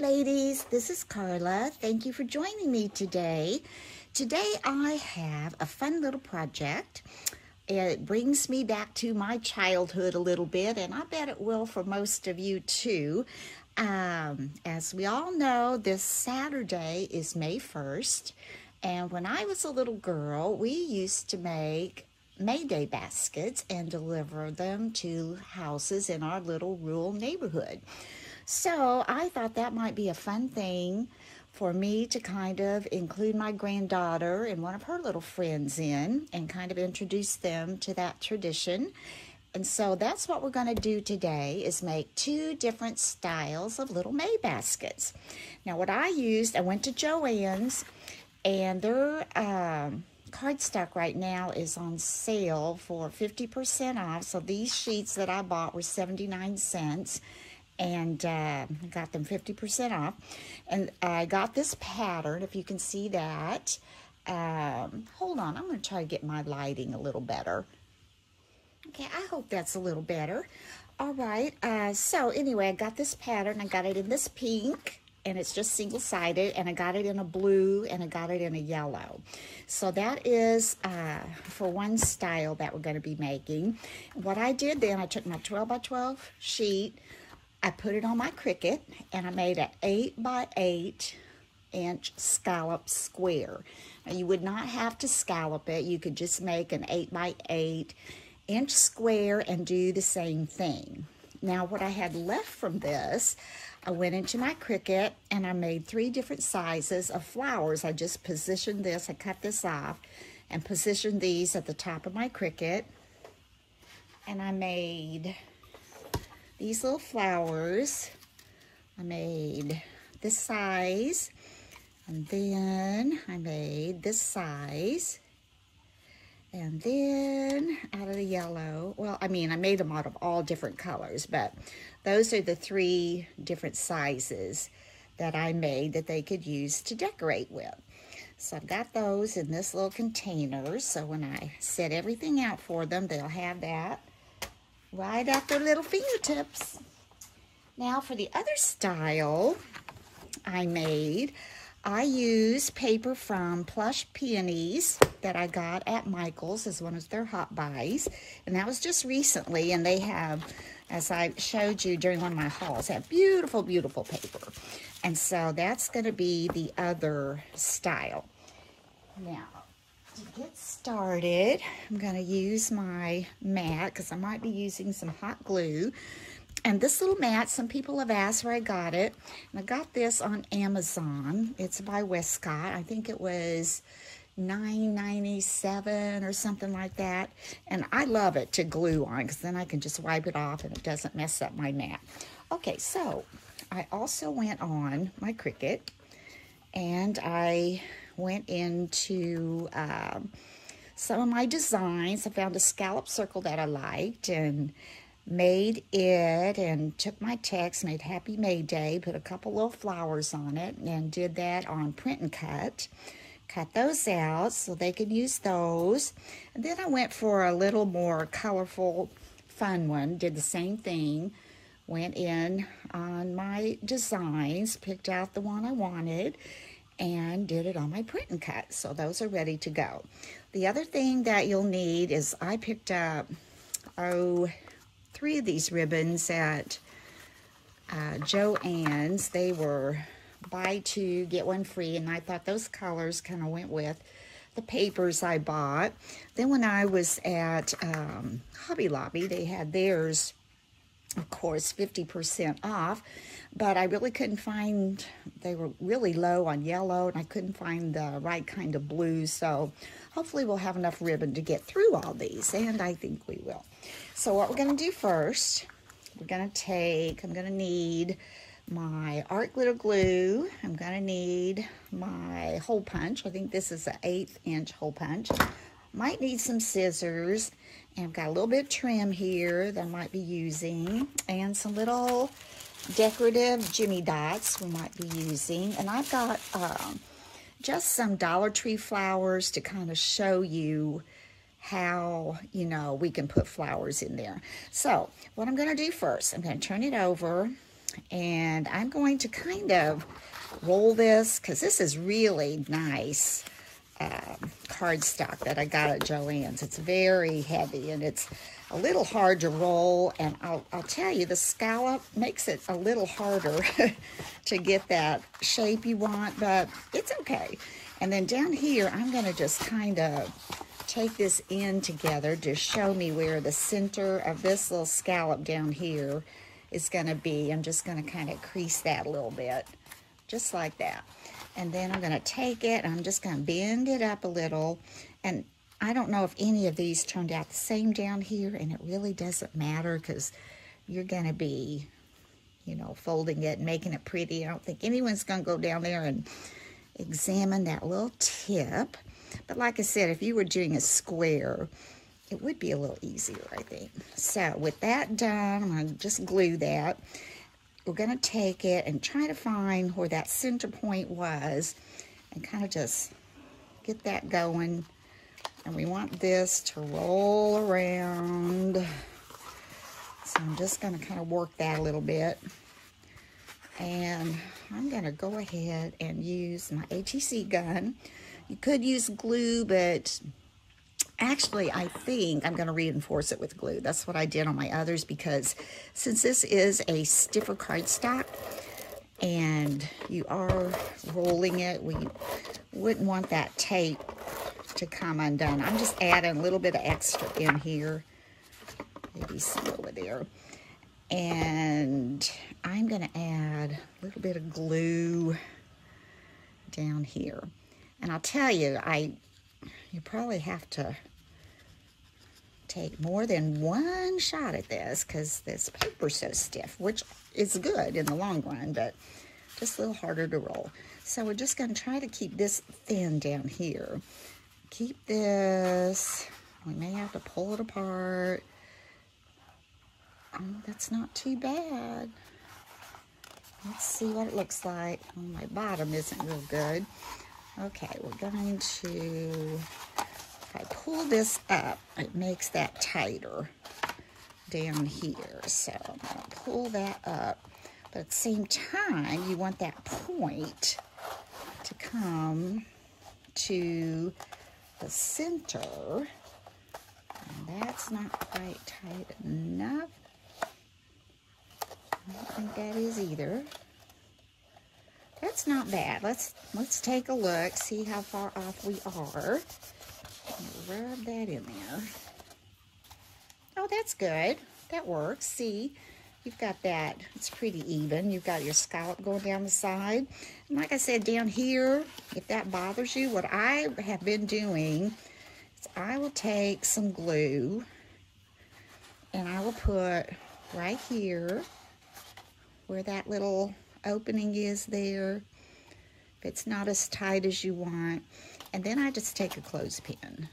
Ladies. This is Carla. Thank you for joining me today. Today, I have a fun little project. It brings me back to my childhood a little bit, and I bet it will for most of you too. Um, as we all know, this Saturday is May 1st, and when I was a little girl, we used to make Mayday baskets and deliver them to houses in our little rural neighborhood. So I thought that might be a fun thing for me to kind of include my granddaughter and one of her little friends in and kind of introduce them to that tradition. And so that's what we're going to do today is make two different styles of little May baskets. Now what I used, I went to Joann's and their um, cardstock right now is on sale for 50% off. So these sheets that I bought were 79 cents and uh, got them 50% off. And I got this pattern, if you can see that. Um, hold on, I'm going to try to get my lighting a little better. Okay, I hope that's a little better. All right, uh, so anyway, I got this pattern. I got it in this pink, and it's just single-sided, and I got it in a blue, and I got it in a yellow. So that is uh, for one style that we're going to be making. What I did then, I took my 12 by 12 sheet, I put it on my Cricut and I made an 8 by 8 inch scallop square. Now, you would not have to scallop it. You could just make an 8 by 8 inch square and do the same thing. Now what I had left from this, I went into my Cricut and I made three different sizes of flowers. I just positioned this, I cut this off and positioned these at the top of my Cricut. And I made these little flowers. I made this size, and then I made this size, and then out of the yellow, well, I mean, I made them out of all different colors, but those are the three different sizes that I made that they could use to decorate with. So I've got those in this little container, so when I set everything out for them, they'll have that right at their little fingertips. Now for the other style I made, I used paper from Plush Peonies that I got at Michael's as one of their hot buys. And that was just recently, and they have, as I showed you during one of my hauls, have beautiful, beautiful paper. And so that's going to be the other style. Now, to get started, I'm going to use my mat because I might be using some hot glue. And this little mat, some people have asked where I got it. And I got this on Amazon. It's by Westcott. I think it was $9.97 or something like that. And I love it to glue on because then I can just wipe it off and it doesn't mess up my mat. Okay, so I also went on my Cricut and I went into um, some of my designs. I found a scallop circle that I liked and made it and took my text, made Happy May Day, put a couple little flowers on it, and did that on print and cut. Cut those out so they could use those. And then I went for a little more colorful, fun one, did the same thing. Went in on my designs, picked out the one I wanted, and did it on my print and cut. So those are ready to go. The other thing that you'll need is I picked up, oh, three of these ribbons at uh, Joann's. They were buy two, get one free, and I thought those colors kind of went with the papers I bought. Then when I was at um, Hobby Lobby, they had theirs, of course, 50% off but I really couldn't find, they were really low on yellow, and I couldn't find the right kind of blue, so hopefully we'll have enough ribbon to get through all these, and I think we will. So what we're going to do first, we're going to take, I'm going to need my art glitter glue, I'm going to need my hole punch, I think this is an eighth inch hole punch, might need some scissors, and I've got a little bit of trim here that I might be using, and some little decorative Jimmy dots we might be using. And I've got um, just some Dollar Tree flowers to kind of show you how, you know, we can put flowers in there. So what I'm going to do first, I'm going to turn it over And I'm going to kind of roll this because this is really nice um, cardstock that I got at Joann's. It's very heavy and it's a little hard to roll. And I'll, I'll tell you, the scallop makes it a little harder to get that shape you want, but it's okay. And then down here, I'm going to just kind of take this in together to show me where the center of this little scallop down here is going to be. I'm just going to kind of crease that a little bit, just like that. And then I'm going to take it, I'm just going to bend it up a little. And I don't know if any of these turned out the same down here, and it really doesn't matter because you're going to be, you know, folding it and making it pretty. I don't think anyone's going to go down there and examine that little tip. But like I said, if you were doing a square, it would be a little easier, I think. So with that done, I'm going to just glue that. We're going to take it and try to find where that center point was and kind of just get that going. And we want this to roll around. So I'm just going to kind of work that a little bit. And I'm going to go ahead and use my ATG gun. You could use glue, but actually I think I'm going to reinforce it with glue. That's what I did on my others because since this is a stiffer cardstock and you are rolling it, we wouldn't want that tape to come undone. I'm just adding a little bit of extra in here. Maybe see over there. And I'm going to add a little bit of glue down here. And I'll tell you, I you probably have to take more than one shot at this because this paper's so stiff, which is good in the long run, but just a little harder to roll. So we're just going to try to keep this thin down here. Keep this. We may have to pull it apart. Oh, that's not too bad. Let's see what it looks like. Oh, my bottom isn't real good. Okay, we're going to, if I pull this up, it makes that tighter down here. So I'm going to pull that up. But at the same time, you want that point to come to the center. And that's not quite tight enough. I don't think that is either. That's not bad. Let's let's take a look, see how far off we are. Rub that in there. Oh, that's good. That works. See, you've got that. It's pretty even. You've got your scallop going down the side. And like I said, down here, if that bothers you, what I have been doing is I will take some glue and I will put right here where that little opening is there. If it's not as tight as you want. And then I just take a clothespin.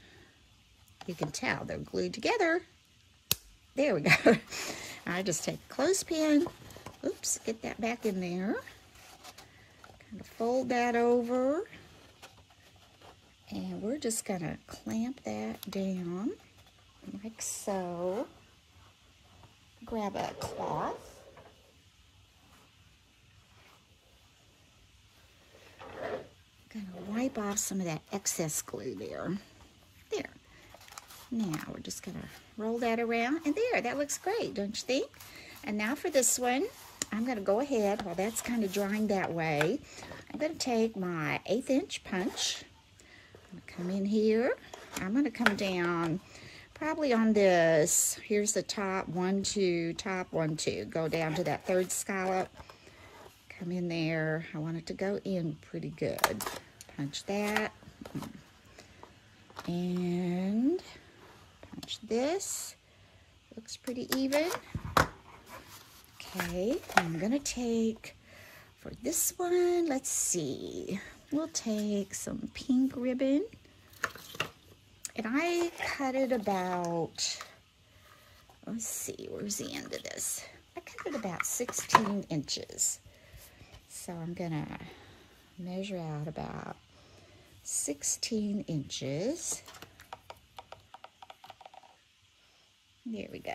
You can tell they're glued together. There we go. I just take a clothespin. Oops, get that back in there. Kind of fold that over. And we're just going to clamp that down like so. Grab a cloth. To wipe off some of that excess glue there. There. Now we're just to roll that around. And there, that looks great, don't you think? And now for this one, I'm to go ahead, while that's kind of drying that way, I'm to take my eighth inch punch. I'm to come in here. I'm to come down probably on this. Here's the top, one, two, top, one, two. Go down to that third scallop. Come in there. I want it to go in pretty good. Punch that. And punch this. Looks pretty even. Okay I'm gonna take for this one let's see. We'll take some pink ribbon. And I cut it about let's see where's the end of this? I cut it about 16 inches so I'm gonna measure out about 16 inches. There we go.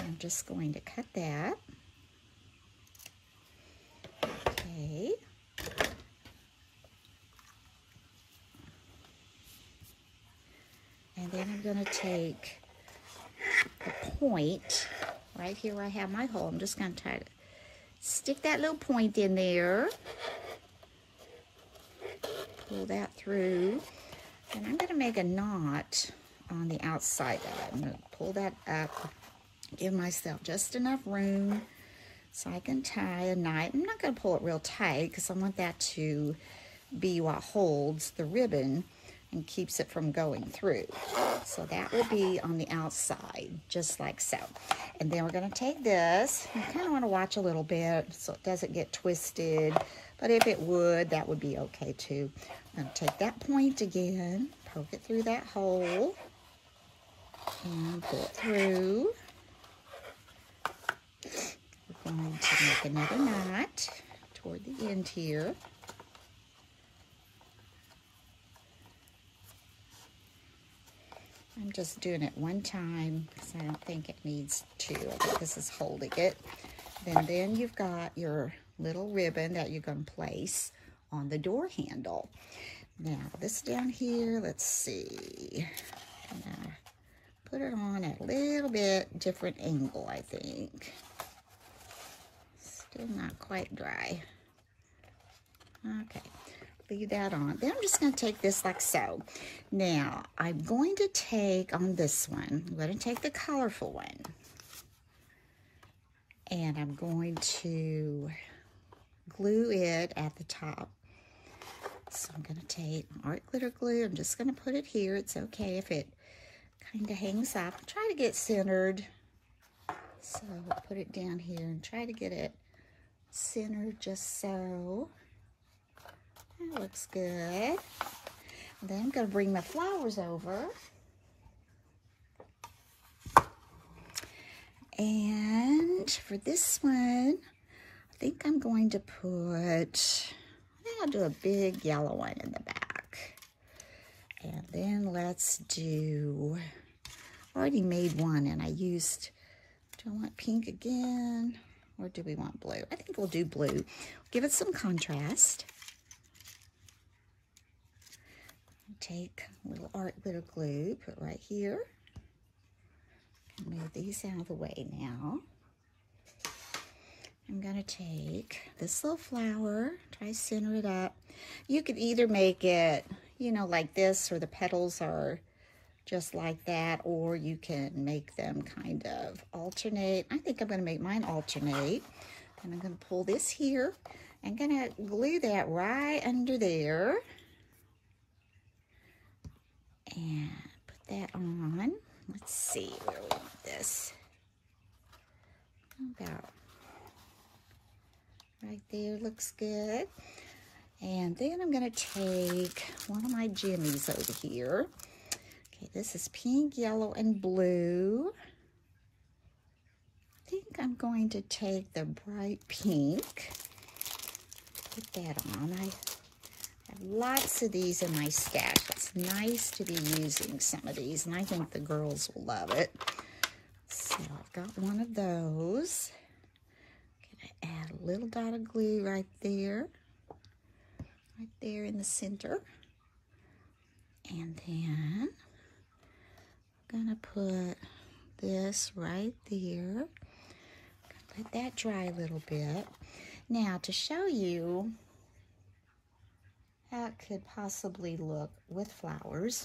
I'm just going to cut that. Okay. And then I'm gonna take the point, right here where I have my hole, I'm just gonna tie it stick that little point in there. Pull that through. And I'm going to make a knot on the outside of it. I'm to pull that up, give myself just enough room so I can tie a knot. I'm not going to pull it real tight because I want that to be what holds the ribbon and keeps it from going through. So that will be on the outside, just like so. And then we're going to take this. You kind of want to watch a little bit so it doesn't get twisted. But if it would, that would be okay too. I'm to take that point again, poke it through that hole, and pull it through. We're going to make another knot toward the end here. I'm just doing it one time because I don't think it needs two. I think this is holding it. Then, then you've got your little ribbon that you're going to place on the door handle. Now, this down here, let's see. put it on at a little bit different angle, I think. Still not quite dry. Okay leave that on. Then I'm just going to take this like so. Now, I'm going to take on this one, I'm going to take the colorful one. And I'm going to glue it at the top. So I'm going to take art glitter glue. I'm just going to put it here. It's okay if it kind of hangs up. Try to get centered. So put it down here and try to get it centered just so. That looks good. Then I'm going to bring my flowers over. And for this one, I think I'm going to put, I think I'll do a big yellow one in the back. And then let's do, I already made one and I used, do I want pink again? Or do we want blue? I think we'll do blue. Give it some contrast. Take a little art glitter glue, put right here. Move these out of the way now. I'm to take this little flower, try center it up. You could either make it, you know, like this, or the petals are just like that, or you can make them kind of alternate. I think I'm to make mine alternate. And I'm to pull this here. I'm to glue that right under there and put that on. Let's see where we want this. About right there looks good. And then I'm going to take one of my jimmies over here. Okay, this is pink, yellow, and blue. I think I'm going to take the bright pink. Put that on. I have lots of these in my stash. It's nice to be using some of these, and I think the girls will love it. So I've got one of those. I'm Gonna add a little dot of glue right there. Right there in the center. And then I'm gonna put this right there. Let that dry a little bit. Now to show you that could possibly look with flowers.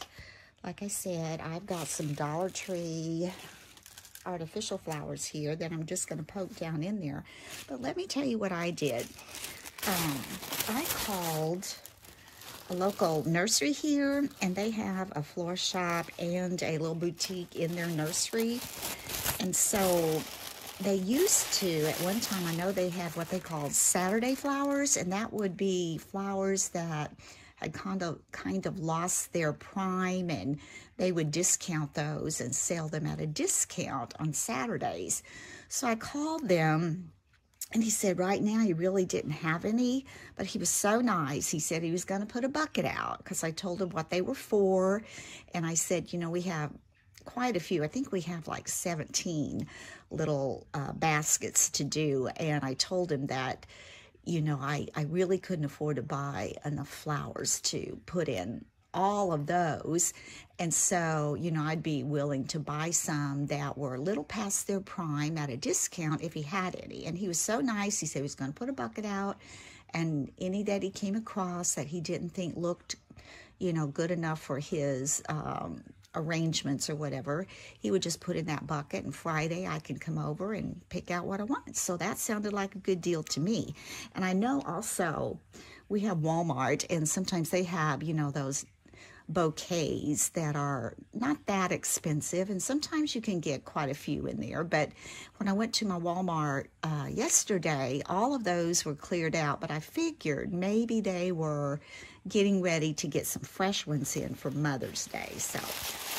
Like I said, I've got some Dollar Tree artificial flowers here that I'm just going to poke down in there. But let me tell you what I did. Um, I called a local nursery here, and they have a floor shop and a little boutique in their nursery. And so they used to, at one time, I know they had what they called Saturday flowers, and that would be flowers that had kind of, kind of lost their prime, and they would discount those and sell them at a discount on Saturdays. So I called them and he said, right now, he really didn't have any, but he was so nice. He said he was going to put a bucket out because I told him what they were for. And I said, you know, we have quite a few. I think we have like 17 little uh, baskets to do. And I told him that, you know, I, I really couldn't afford to buy enough flowers to put in all of those. And so, you know, I'd be willing to buy some that were a little past their prime at a discount if he had any. And he was so nice. He said he was going to put a bucket out and any that he came across that he didn't think looked, you know, good enough for his um, arrangements or whatever, he would just put in that bucket and Friday I can come over and pick out what I want. So that sounded like a good deal to me. And I know also we have Walmart and sometimes they have, you know, those bouquets that are not that expensive and sometimes you can get quite a few in there but when i went to my walmart uh, yesterday all of those were cleared out but i figured maybe they were getting ready to get some fresh ones in for mother's day so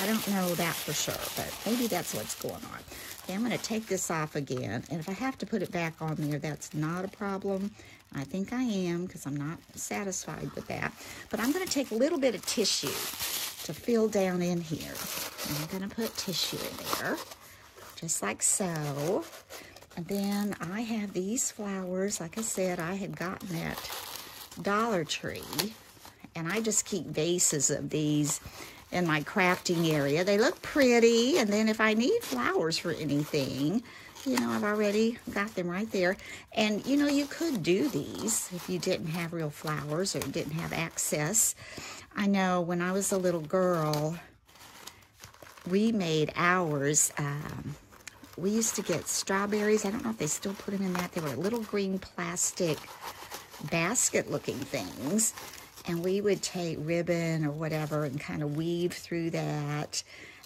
i don't know that for sure but maybe that's what's going on okay, i'm going to take this off again and if i have to put it back on there that's not a problem I think I am because I'm not satisfied with that. But I'm going to take a little bit of tissue to fill down in here. I'm going to put tissue in there, just like so. And then I have these flowers. Like I said, I had gotten at Dollar Tree. And I just keep vases of these in my crafting area. They look pretty. And then if I need flowers for anything, you know, I've already got them right there. And, you know, you could do these if you didn't have real flowers or didn't have access. I know when I was a little girl, we made ours. Um, we used to get strawberries. I don't know if they still put them in that. They were little green plastic basket looking things. And we would take ribbon or whatever and kind of weave through that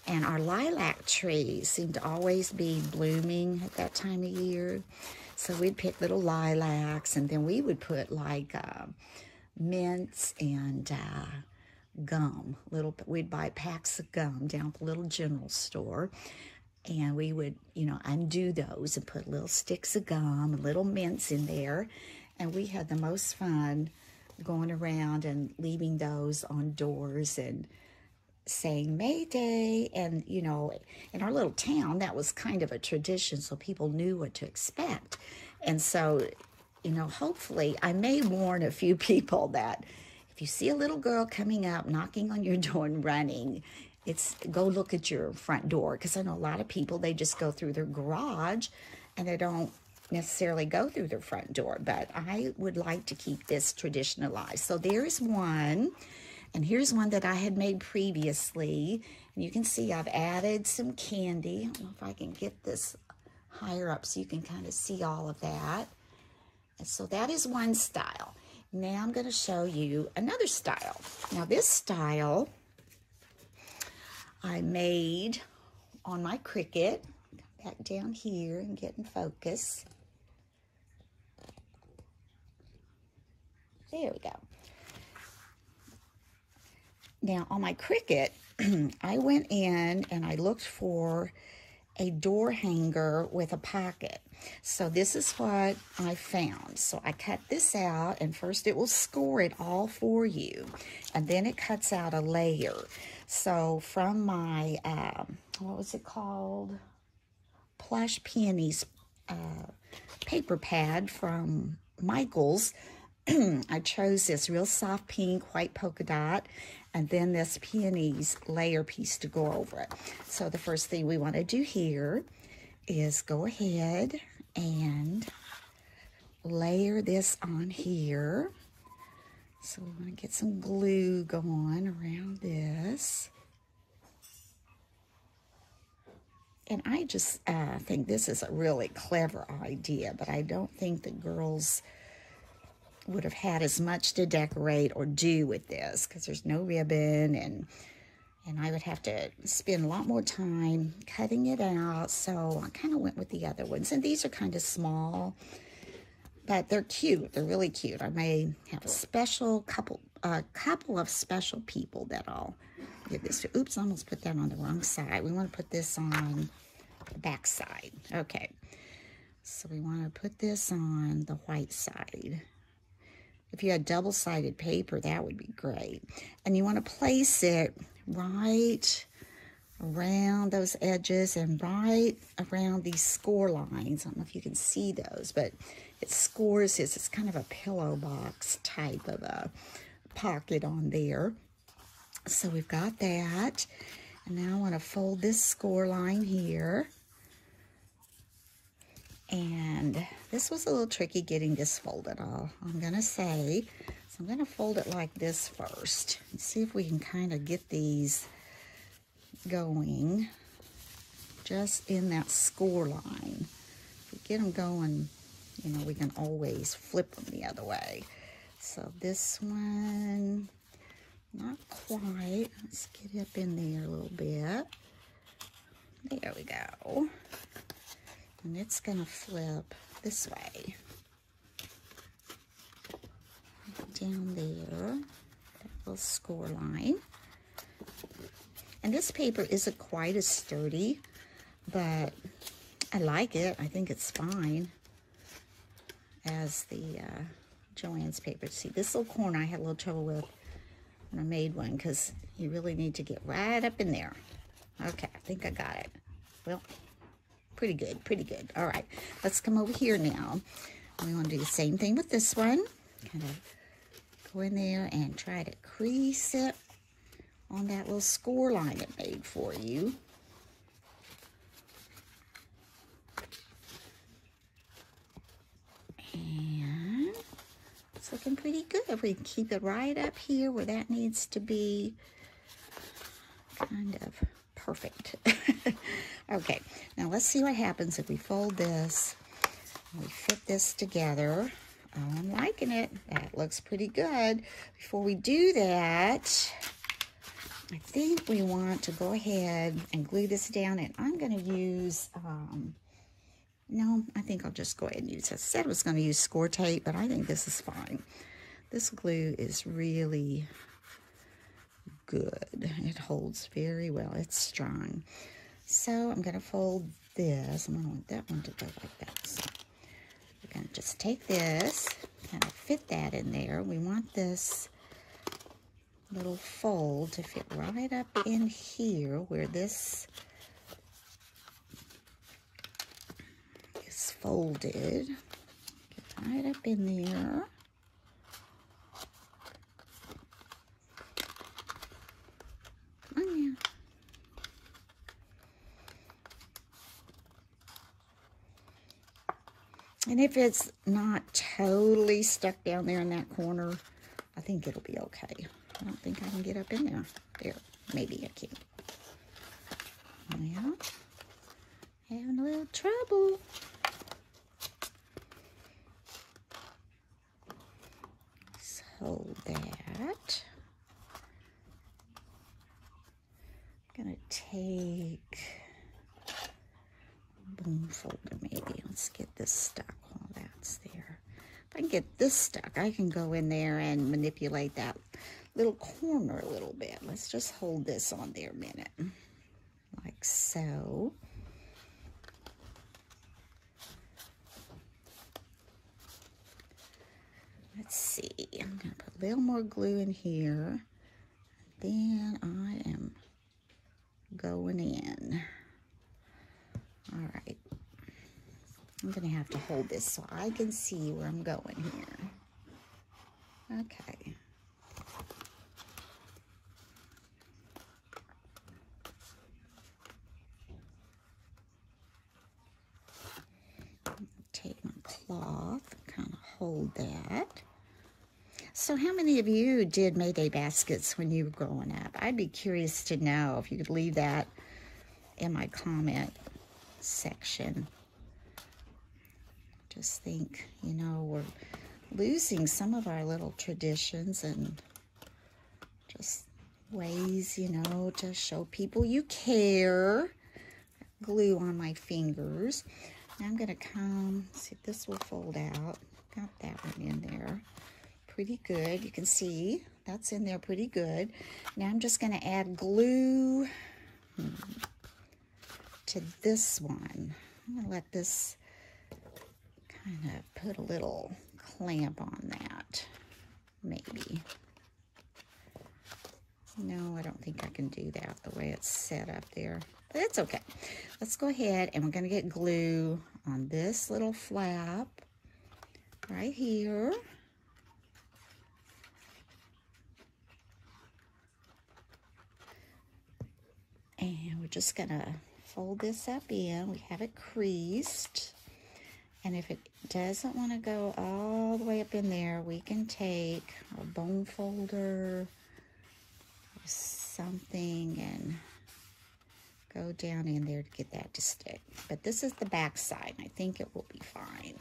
and our lilac trees seemed to always be blooming at that time of year. So we'd pick little lilacs, and then we would put like uh, mints and uh, gum. Little, we'd buy packs of gum down at the little general store, and we would, you know, undo those and put little sticks of gum and little mints in there, and we had the most fun going around and leaving those on doors and saying Mayday. And, you know, in our little town, that was kind of a tradition, so people knew what to expect. And so, you know, hopefully, I may warn a few people that if you see a little girl coming up, knocking on your door and running, it's go look at your front door because I know a lot of people they just go through their garage and they don't necessarily go through their front door but I would like to keep this tradition alive so there's one and here's one that I had made previously. And you can see I've added some candy. I don't know if I can get this higher up so you can kind of see all of that. And so that is one style. Now I'm going to show you another style. Now this style I made on my Cricut. Back down here and get in focus. There we go. Now on my Cricut, I went in and I looked for a door hanger with a pocket. So this is what I found. So I cut this out and first it will score it all for you. And then it cuts out a layer. So from my, um, what was it called? Plush Peonies uh, paper pad from Michaels. I chose this real soft pink white polka dot and then this peonies layer piece to go over it. So the first thing we want to do here is go ahead and layer this on here. So we're going to get some glue going around this. And I just uh, think this is a really clever idea, but I don't think the girls would have had as much to decorate or do with this because there's no ribbon and and I would have to spend a lot more time cutting it out. So I kind of went with the other ones. And these are kind of small, but they're cute. They're really cute. I may have a special couple, a couple of special people that I'll give this to. Oops, I almost put that on the wrong side. We want to put this on the back side. Okay. So we want to put this on the white side. If you had double-sided paper, that would be great. And you want to place it right around those edges and right around these score lines. I don't know if you can see those, but it scores this. It's kind of a pillow box type of a pocket on there. So we've got that. And now I want to fold this score line here. And this was a little tricky getting this folded all, I'm going to say. So I'm going to fold it like this first and see if we can kind of get these going just in that score line. If we get them going, you know, we can always flip them the other way. So this one, not quite. Let's get it up in there a little bit. There we go. And it's going to flip this way. Down there, that little score line. And this paper isn't quite as sturdy, but I like it. I think it's fine as the uh, Joann's paper. See, this little corner I had a little trouble with when I made one because you really need to get right up in there. Okay, I think I got it. Well, pretty good, pretty good. All right, let's come over here now. We want to do the same thing with this one. Kind of go in there and try to crease it on that little score line it made for you. And it's looking pretty good. If we keep it right up here where that needs to be kind of perfect. okay, now let's see what happens if we fold this. We fit this together. Oh, I'm liking it. That looks pretty good. Before we do that, I think we want to go ahead and glue this down. And I'm going to use, um, no, I think I'll just go ahead and use, I said I was going to use score tape, but I think this is fine. This glue is really good. It holds very well. It's strong. So I'm going to fold this. I'm going to want that one to go like that. So we're going to just take this, kind of fit that in there. We want this little fold to fit right up in here where this is folded. Get right up in there. Come on now. And if it's not totally stuck down there in that corner, I think it'll be okay. I don't think I can get up in there. There, maybe I can. Yeah, having a little trouble. So that. I'm gonna take bone folder maybe. Let's get this stuck that's there. If I can get this stuck, I can go in there and manipulate that little corner a little bit. Let's just hold this on there a minute, like so. Let's see, I'm gonna put a little more glue in here. Then I am going in. All right. I'm gonna have to hold this so I can see where I'm going here. Okay. Take my cloth, kind of hold that. So how many of you did Mayday baskets when you were growing up? I'd be curious to know if you could leave that in my comment section. Just think, you know, we're losing some of our little traditions and just ways, you know, to show people you care. Glue on my fingers. I'm going to come, see if this will fold out. Got that one in there. Pretty good. You can see that's in there pretty good. Now I'm just going to add glue hmm, to this one. I'm going to let this kind of put a little clamp on that, maybe. No, I don't think I can do that the way it's set up there. But it's okay. Let's go ahead and we're going to get glue on this little flap right here. And we're just going to fold this up in. We have it creased. And if it doesn't want to go all the way up in there, we can take a bone folder or something and go down in there to get that to stick. But this is the back side. I think it will be fine.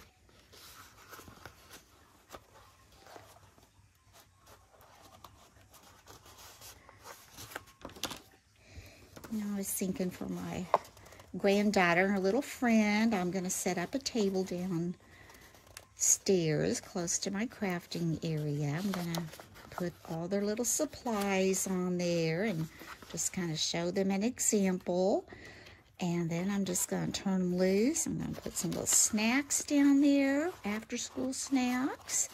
Now I was thinking for my granddaughter and her little friend, I'm going to set up a table downstairs close to my crafting area. I'm going to put all their little supplies on there and just kind of show them an example. And then I'm just going to turn them loose. I'm going to put some little snacks down there, after school snacks.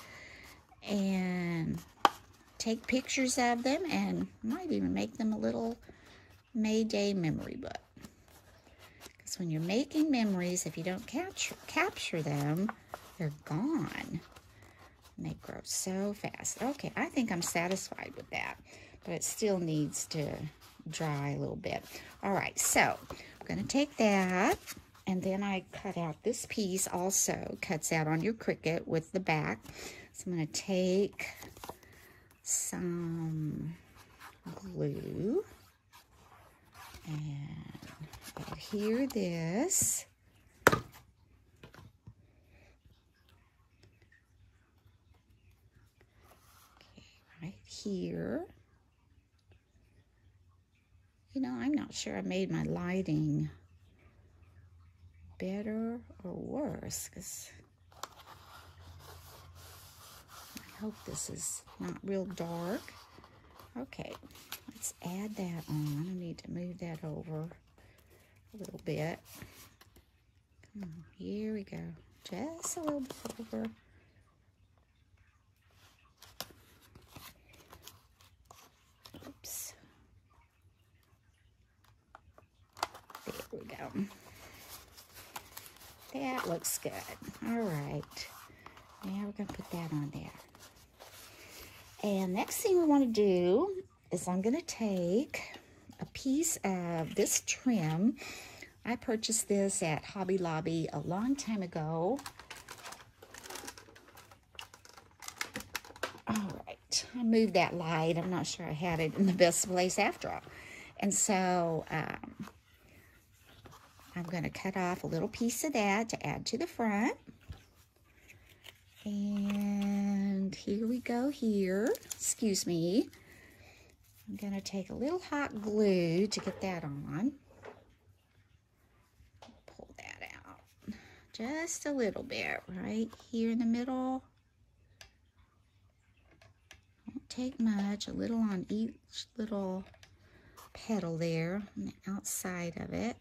And take pictures of them and might even make them a little May Day memory book. When you're making memories, if you don't capture, capture them, they're gone. And they grow so fast. Okay, I think I'm satisfied with that. But it still needs to dry a little bit. All right, so I'm going to take that. And then I cut out this piece also cuts out on your Cricut with the back. So I'm going to take some glue and adhere this. Okay, right here. You know, I'm not sure I made my lighting better or worse because I hope this is not real dark. Okay, let's add that on. I need to move that over a little bit. Come on, here we go. Just a little bit over. Oops. There we go. That looks good. All right. Now we're going to put that on there. And next thing we want to do is I'm going to take a piece of this trim. I purchased this at Hobby Lobby a long time ago. All right, I moved that light. I'm not sure I had it in the best place after all. And so um, I'm going to cut off a little piece of that to add to the front. And here we go here. Excuse me. I'm going to take a little hot glue to get that on. Pull that out. Just a little bit right here in the middle. Don't take much. A little on each little petal there on the outside of it.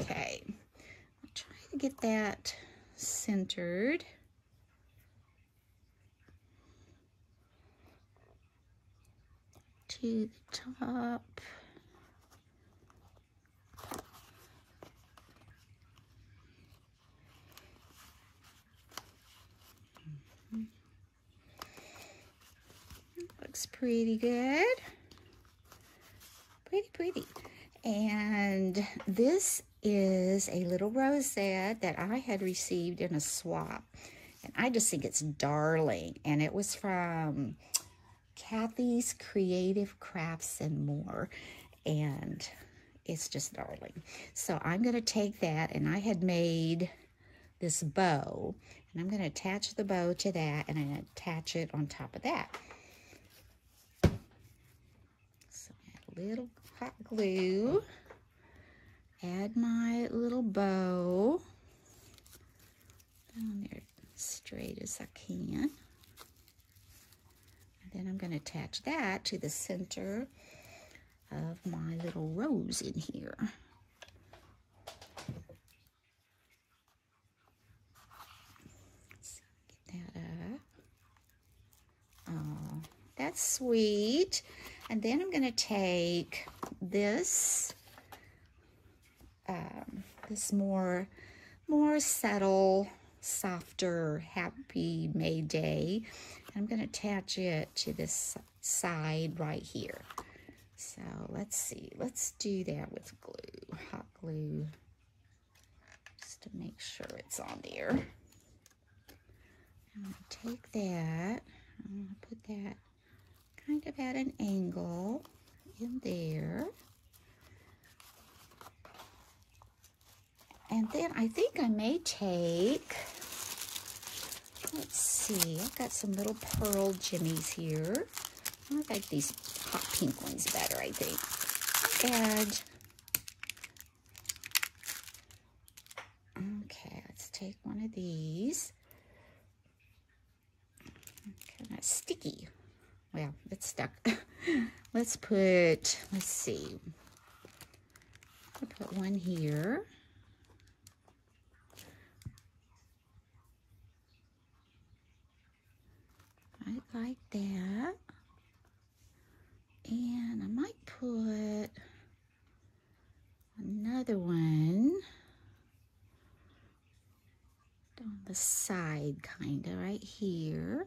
Okay, I'll try get that centered. To the top. Mm-hmm. Looks pretty good. Pretty, pretty. And this is a little rosette that I had received in a swap. And I just think it's darling. And it was from Kathy's Creative Crafts and More. And it's just darling. So I'm going to take that and I had made this bow. And I'm going to attach the bow to that and I'm attach it on top of that. So add a little hot glue. Add my little bow down there straight as I can. And then I'm going to attach that to the center of my little rose in here. get that up. Oh, that's sweet. And then I'm going to take this, this more, more subtle softer, happy May Day. I'm going to attach it to this side right here. So let's see. Let's do that with glue, hot glue, just to make sure it's on there. I'm going to take that. I'm going to put that kind of at an angle in there. And then I think I may take, let's see, I've got some little pearl jimmies here. I like these hot pink ones better, I think. And, okay, let's take one of these. Kind of sticky. Well, it's stuck. let's put, let's see. I'll put one here. Right like that. And I might put another one on the side, kind of right here.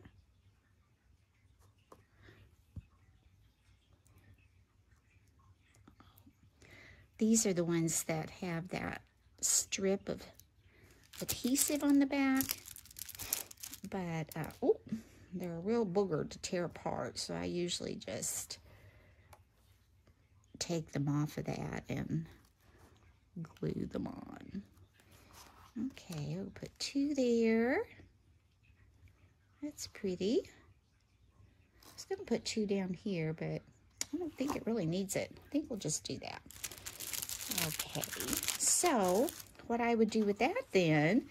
These are the ones that have that strip of adhesive on the back. But, uh, oh, they're a real booger to tear apart, so I usually just take them off of that and glue them on. Okay, we'll put two there. That's pretty. I was going to put two down here, but I don't think it really needs it. I think we'll just do that. Okay, so what I would do with that then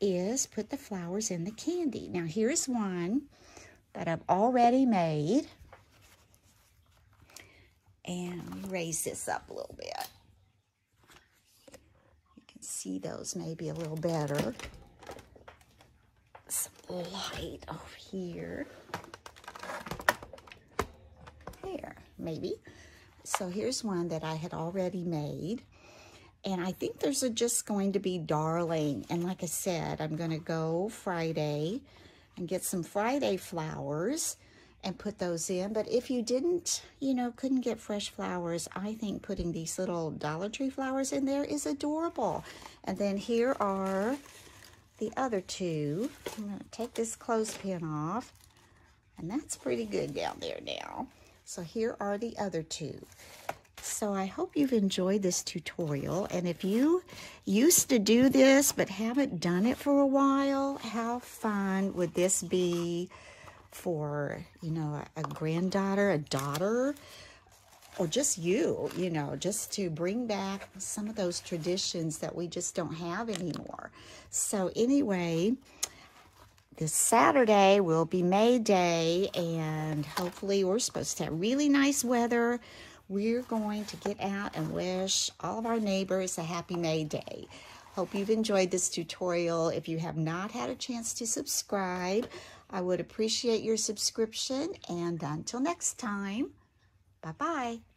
is put the flowers in the candy. Now here's one that I've already made. And raise this up a little bit. You can see those maybe a little better. Some light over here. There, maybe. So here's one that I had already made. And I think there's a just going to be darling. And like I said, I'm going to go Friday and get some Friday flowers and put those in. But if you didn't, you know, couldn't get fresh flowers, I think putting these little Dollar Tree flowers in there is adorable. And then here are the other two. I'm going to take this clothespin off. And that's pretty good down there now. So here are the other two. So I hope you've enjoyed this tutorial. And if you used to do this but haven't done it for a while, how fun would this be for, you know, a, a granddaughter, a daughter, or just you, you know, just to bring back some of those traditions that we just don't have anymore. So anyway, this Saturday will be May Day, and hopefully we're supposed to have really nice weather we're going to get out and wish all of our neighbors a happy May Day. Hope you've enjoyed this tutorial. If you have not had a chance to subscribe, I would appreciate your subscription. And until next time, bye-bye.